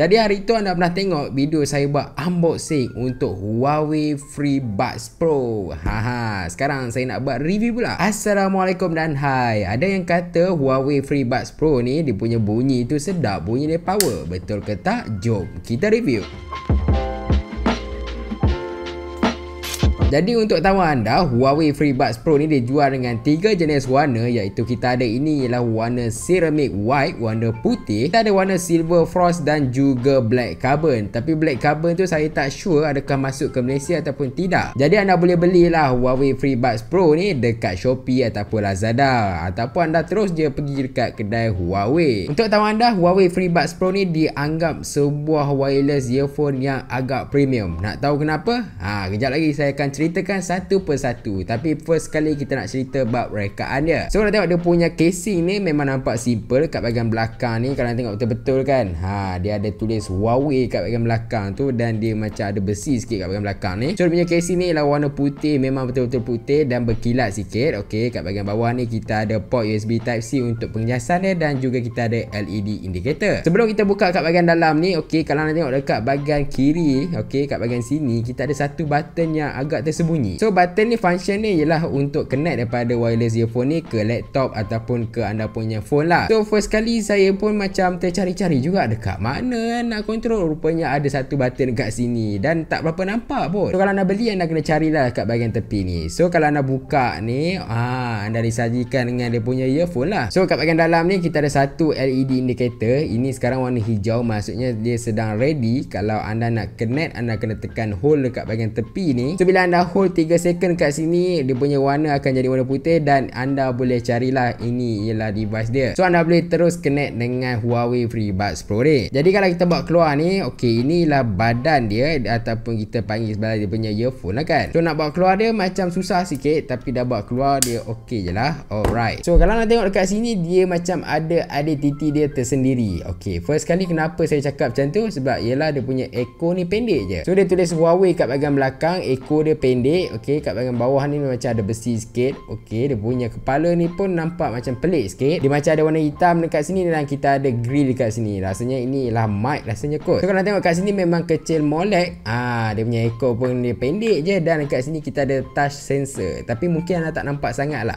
Jadi hari tu anda pernah tengok video saya buat unboxing untuk Huawei FreeBuds Pro. Haha, sekarang saya nak buat review pula. Assalamualaikum dan hai. Ada yang kata Huawei FreeBuds Pro ni dia punya bunyi tu sedap, bunyi dia power. Betul ke tak? Jom kita review. Jadi untuk tahu anda, Huawei FreeBuds Pro ni dijual dengan tiga jenis warna iaitu kita ada ini ialah warna ceramic white, warna putih, kita ada warna silver frost dan juga black carbon. Tapi black carbon tu saya tak sure adakah masuk ke Malaysia ataupun tidak. Jadi anda boleh belilah Huawei FreeBuds Pro ni dekat Shopee ataupun Lazada ataupun anda terus je pergi dekat kedai Huawei. Untuk tahu anda, Huawei FreeBuds Pro ni dianggap sebuah wireless earphone yang agak premium. Nak tahu kenapa? Ha, kejap lagi saya akan ceritakan satu persatu. Tapi first kali kita nak cerita bab rekaan dia. So kalau tengok dia punya casing ni memang nampak simple Kat bahagian belakang ni. Kalau tengok betul-betul kan ha, Dia ada tulis Huawei kat bahagian belakang tu Dan dia macam ada besi sikit kat bahagian belakang ni. So dia punya casing ni lah warna putih Memang betul-betul putih dan berkilat sikit Okay kat bahagian bawah ni kita ada port USB Type-C untuk penghiasan dia Dan juga kita ada LED indicator. Sebelum kita buka kat bahagian dalam ni Okay kalau anda tengok dekat bahagian kiri Okay kat bahagian sini Kita ada satu button yang agak tersembunyi. So button ni function ni ialah untuk connect daripada wireless earphone ni ke laptop ataupun ke anda punya phone lah. So first kali saya pun macam tercari-cari juga dekat mana nak control. Rupanya ada satu button dekat sini dan tak berapa nampak pun. So kalau anda beli anda kena carilah kat bahagian tepi ni. So kalau anda buka ni, ah anda disajikan dengan dia punya earphone lah. So kat bahagian dalam ni kita ada satu LED indicator. Ini sekarang warna hijau maksudnya dia sedang ready. Kalau anda nak connect anda kena tekan hold dekat bahagian tepi ni. So bila anda hold 3 second kat sini dia punya warna akan jadi warna putih dan anda boleh carilah ini ialah device dia. So anda boleh terus connect dengan Huawei FreeBuds Pro ni. Jadi kalau kita buat keluar ni ok inilah badan dia ataupun kita panggil sebelah dia punya earphone lah kan. So nak buat keluar dia macam susah sikit tapi dah buat keluar dia ok je lah. Alright. So kalau anda tengok dekat sini dia macam ada identity dia tersendiri. Ok first kali kenapa saya cakap macam tu? Sebab ialah dia punya echo ni pendek je. So dia tulis Huawei kat bahagian belakang echo dia pendek okey kat bahagian bawah ni macam ada besi sikit okey dia punya kepala ni pun nampak macam pelik sikit. Dia macam ada warna hitam dekat sini dan kita ada grill dekat sini. Rasanya ini ialah mic rasanya kot. So kalau tengok kat sini memang kecil molek. Ah dia punya ekor pun dia pendek je dan dekat sini kita ada touch sensor. Tapi mungkin anda tak nampak sangat lah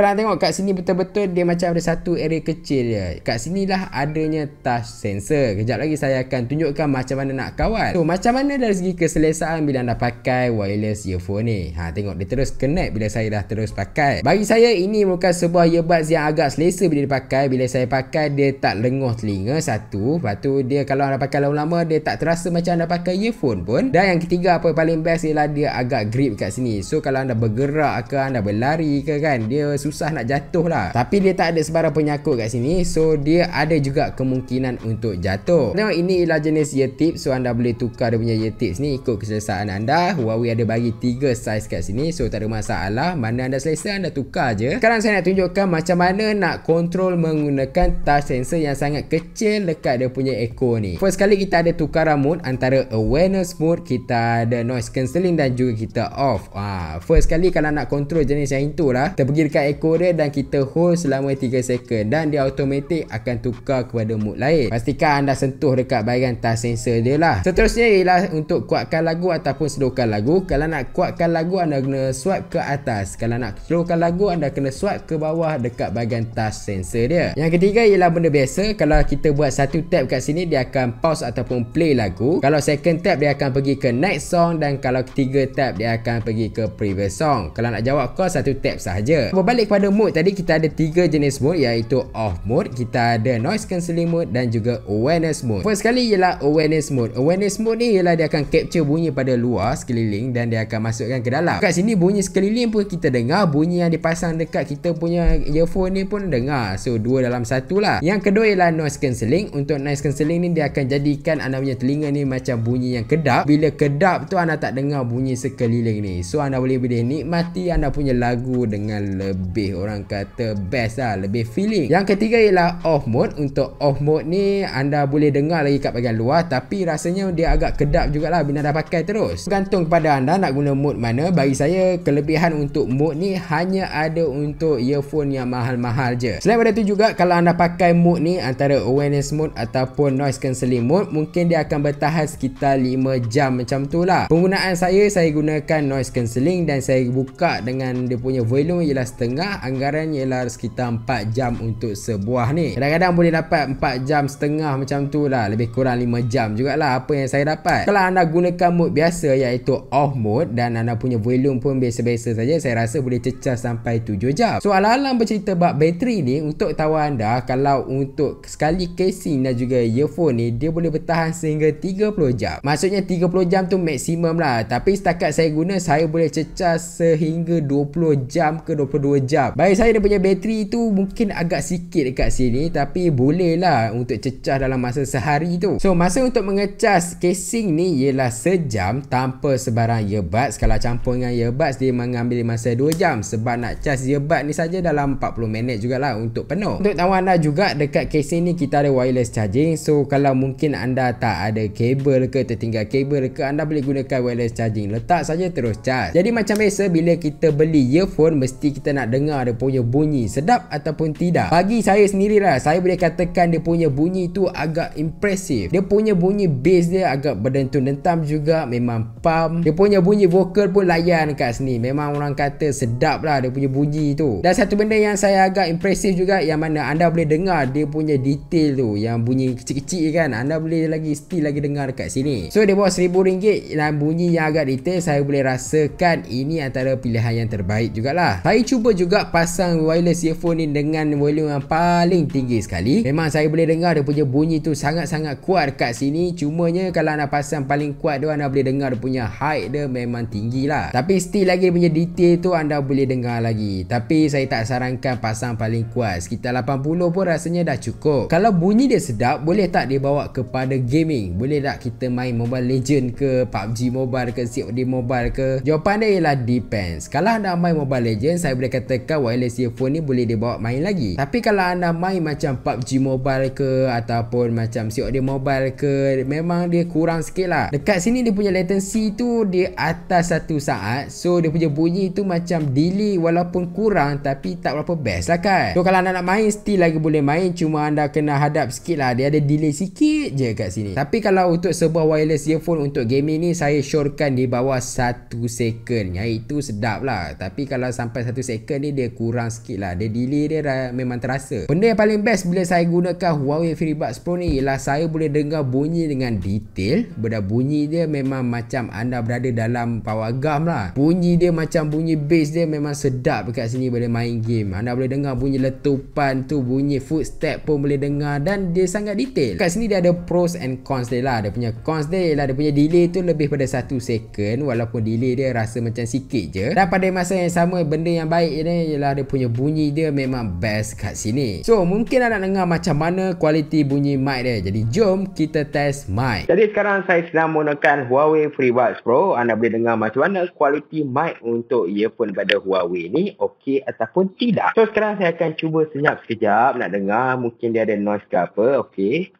Kalau tengok kat sini betul-betul dia macam ada satu area kecil je. Kat sinilah adanya touch sensor. Kejap lagi saya akan tunjukkan macam mana nak kawal. So macam mana dari segi keselesaan bila anda pakai wireless earphone ni. Ha tengok dia terus connect bila saya dah terus pakai. Bagi saya ini merupakan sebuah earbuds yang agak selesa bila dipakai. Bila saya pakai dia tak lenguh telinga satu. Lepas tu dia kalau anda pakai lama-lama dia tak terasa macam anda pakai earphone pun. Dan yang ketiga apa paling best ialah dia agak grip kat sini. So kalau anda bergerak ke anda berlari ke kan dia susah nak jatuh lah. Tapi dia tak ada sebarang penyakut kat sini so dia ada juga kemungkinan untuk jatuh. Tengok ini ialah jenis ear tips so anda boleh tukar dia punya ear tips ni ikut keselesaan anda. Huawei ada bagi 3 size kat sini so tak ada masalah. Mana anda selesa anda tukar je. Sekarang saya nak tunjukkan macam mana nak control menggunakan touch sensor yang sangat kecil dekat dia punya echo ni. First kali kita ada tukaran mode antara awareness mode kita ada noise cancelling dan juga kita off. Ha, first kali kalau nak control jenis yang itu lah kita pergi dekat echo dia dan kita hold selama 3 second dan dia automatic akan tukar kepada mood lain. Pastikan anda sentuh dekat bahagian touch sensor dia lah. Seterusnya ialah untuk kuatkan lagu ataupun slowkan lagu. Kalau nak kuatkan lagu anda kena swipe ke atas. Kalau nak slowkan lagu anda kena swipe ke bawah dekat bahagian touch sensor dia. Yang ketiga ialah benda biasa. Kalau kita buat satu tap kat sini dia akan pause ataupun play lagu. Kalau second tap dia akan pergi ke next song dan kalau ketiga tap dia akan pergi ke previous song. Kalau nak jawab call satu tap sahaja. Berbalik pada mode tadi kita ada tiga jenis mode iaitu off mode, kita ada noise cancelling mode dan juga awareness mode. First sekali ialah awareness mode. Awareness mode ni ialah dia akan capture bunyi pada luar sekeliling dan dia akan masukkan ke dalam. Kat sini bunyi sekeliling pun kita dengar, bunyi yang dipasang dekat kita punya earphone ni pun dengar. So dua dalam satu lah. Yang kedua ialah noise cancelling. Untuk noise cancelling ni dia akan jadikan anda punya telinga ni macam bunyi yang kedap. Bila kedap tu anda tak dengar bunyi sekeliling ni. So anda boleh boleh nikmati anda punya lagu dengan lebih lebih orang kata best lah lebih feeling. Yang ketiga ialah off mode. Untuk off mode ni anda boleh dengar lagi kat bahagian luar tapi rasanya dia agak kedap jugalah bila dah pakai terus. Bergantung kepada anda nak guna mode mana. Bagi saya kelebihan untuk mode ni hanya ada untuk earphone yang mahal-mahal je. Selain daripada tu juga kalau anda pakai mode ni antara awareness mode ataupun noise cancelling mode mungkin dia akan bertahan sekitar 5 jam macam tu lah. Penggunaan saya saya gunakan noise cancelling dan saya buka dengan dia punya volume ialah setengah anggaran ialah sekitar 4 jam untuk sebuah ni. Kadang-kadang boleh dapat 4 jam setengah macam tu lah. Lebih kurang 5 jam jugalah. Apa yang saya dapat? Kalau anda gunakan mode biasa iaitu off mode dan anda punya volume pun biasa-biasa saja saya rasa boleh cecah sampai 7 jam. So alam-alam bercerita bab bateri ni untuk tahu anda kalau untuk sekali casing dan juga earphone ni dia boleh bertahan sehingga 30 jam. Maksudnya 30 jam tu maksimum lah. Tapi setakat saya guna saya boleh cecah sehingga 20 jam ke 22 jam bagi saya dia punya bateri tu mungkin agak sikit dekat sini tapi boleh lah untuk cecah dalam masa sehari tu. So masa untuk mengecas casing ni ialah sejam tanpa sebarang earbuds. Kalau campur dengan earbuds dia mengambil masa 2 jam. Sebab nak cas earbuds ni saja dalam 40 minit jugalah untuk penuh. Untuk tahu anda juga dekat casing ni kita ada wireless charging. So kalau mungkin anda tak ada kabel ke tertinggal kabel ke anda boleh gunakan wireless charging. Letak saja terus charge jadi macam biasa bila kita beli earphone mesti kita nak dengar dia punya bunyi sedap ataupun tidak. Bagi saya sendirilah saya boleh katakan dia punya bunyi tu agak impresif. Dia punya bunyi bass dia agak berdentum dentam juga memang pump. Dia punya bunyi vokal pun layan kat sini. Memang orang kata sedap lah dia punya bunyi tu. Dan satu benda yang saya agak impresif juga yang mana anda boleh dengar dia punya detail tu yang bunyi kecil-kecil kan anda boleh lagi still lagi dengar dekat sini. So dia bawah seribu ringgit dan bunyi yang agak detail saya boleh rasakan ini antara pilihan yang terbaik jugalah. Saya cuba juga pasang wireless earphone ni dengan volume yang paling tinggi sekali. Memang saya boleh dengar dia punya bunyi tu sangat-sangat kuat dekat sini. Cumanya kalau anda pasang paling kuat tu anda boleh dengar dia punya height dia memang tinggi lah. Tapi still lagi dia punya detail tu anda boleh dengar lagi. Tapi saya tak sarankan pasang paling kuat. Sekitar 80 pun rasanya dah cukup. Kalau bunyi dia sedap boleh tak dia bawa kepada gaming? Boleh tak kita main mobile legend ke PUBG mobile ke COD mobile ke? Jawapan dia ialah depends. Kalau anda main mobile legend saya boleh katakan wireless earphone ni boleh dibawa main lagi. Tapi kalau anda main macam PUBG mobile ke ataupun macam COD mobile ke memang dia kurang sikit lah. Dekat sini dia punya latency tu di atas satu saat so dia punya bunyi tu macam delay walaupun kurang tapi tak berapa best lah kan. So kalau anda nak main still lagi boleh main cuma anda kena hadap sikit lah. Dia ada delay sikit je kat sini. Tapi kalau untuk sebuah wireless earphone untuk gaming ni saya syorkan di bawah 1 second iaitu sedap lah. Tapi kalau sampai 1 second ni dia kurang sikit lah. Dia delay dia dah memang terasa. Benda yang paling best bila saya gunakan Huawei FreeBuds Pro ni ialah saya boleh dengar bunyi dengan detail. Benda bunyi dia memang macam anda berada dalam power gam lah. Bunyi dia macam bunyi bass dia memang sedap dekat sini boleh main game. Anda boleh dengar bunyi letupan tu bunyi footstep pun boleh dengar dan dia sangat detail. Kat sini dia ada pros and cons dia lah. Dia punya cons dia ialah dia punya delay tu lebih pada 1 second. Walaupun delay dia rasa macam sikit je. Dan pada masa yang sama benda yang baik ni ialah dia punya bunyi dia memang best kat sini. So mungkin anda nak dengar macam mana kualiti bunyi mic dia. Jadi jom kita test mic. Jadi sekarang saya sedang menggunakan Huawei FreeBuds Pro. Anda boleh dengar macam mana kualiti mic untuk earphone pada Huawei ni okey ataupun tidak. So sekarang saya akan cuba senyap sekejap. Nak dengar mungkin dia ada noise ke apa okey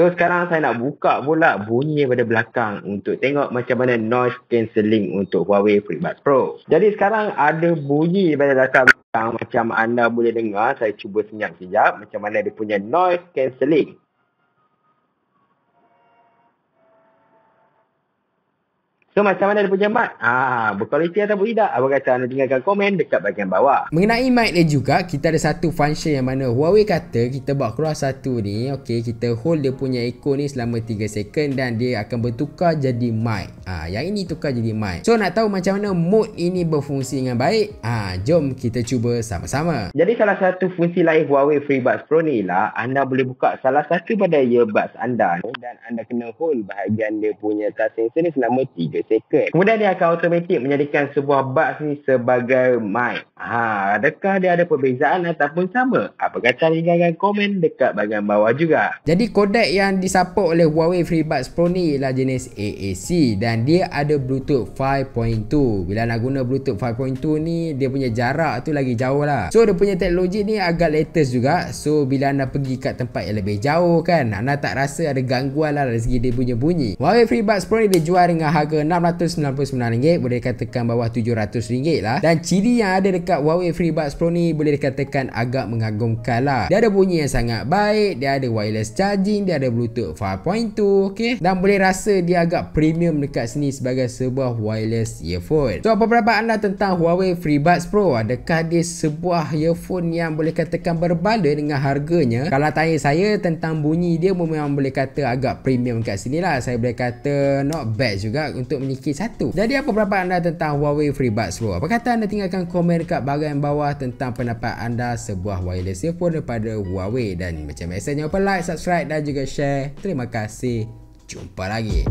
So sekarang saya nak buka pula bunyi daripada belakang untuk tengok macam mana noise cancelling untuk Huawei FreeBuds Pro. Jadi sekarang ada bunyi daripada belakang macam anda boleh dengar. Saya cuba senyap sekejap macam mana dia punya noise cancelling. So macam mana dia punya mic? Ah, berkualiti ataupun tidak? Apa kata anda tinggalkan komen dekat bahagian bawah. Mengenai mic dia juga, kita ada satu function yang mana Huawei kata kita bawa keluar satu ni, okey, kita hold dia punya echo ni selama 3 second dan dia akan bertukar jadi mic. Ah, yang ini tukar jadi mic. So nak tahu macam mana mode ini berfungsi dengan baik? Ah, jom kita cuba sama-sama. Jadi salah satu fungsi lain Huawei FreeBuds Pro ni lah, anda boleh buka salah satu pada earbuds anda dan anda kena hold bahagian dia punya touch sensor ni selama 3 second. Kemudian dia akan automatik menjadikan sebuah buds ni sebagai mic. Ha, adakah dia ada perbezaan ataupun sama? Apa kata tinggalkan komen dekat bahagian bawah juga. Jadi kodek yang disupport oleh Huawei FreeBuds Pro ni ialah jenis AAC dan dia ada Bluetooth 5.2. Bila nak guna Bluetooth 5.2 ni dia punya jarak tu lagi jauh lah. So dia punya teknologi ni agak latest juga. So bila anda pergi kat tempat yang lebih jauh kan anda tak rasa ada gangguan lah dari segi dia punya bunyi. Huawei FreeBuds Pro ni dia jual dengan harga RM699 boleh dikatakan bawah RM700 lah. Dan ciri yang ada dekat Huawei FreeBuds Pro ni boleh dikatakan agak mengagumkan lah. Dia ada bunyi yang sangat baik, dia ada wireless charging, dia ada Bluetooth 5.2, okay? Dan boleh rasa dia agak premium dekat sini sebagai sebuah wireless earphone. So, apa pendapat anda tentang Huawei FreeBuds Pro? Adakah dia sebuah earphone yang boleh katakan berbala dengan harganya? Kalau tanya saya tentang bunyi dia memang boleh kata agak premium dekat sini lah. Saya boleh kata not bad juga untuk menyikir satu. Jadi, apa pendapat anda tentang Huawei FreeBuds Pro? Apa kata anda tinggalkan komen dekat bahagian bawah tentang pendapat anda sebuah wireless earphone daripada Huawei dan macam biasa jangan lupa like, subscribe dan juga share. Terima kasih. Jumpa lagi.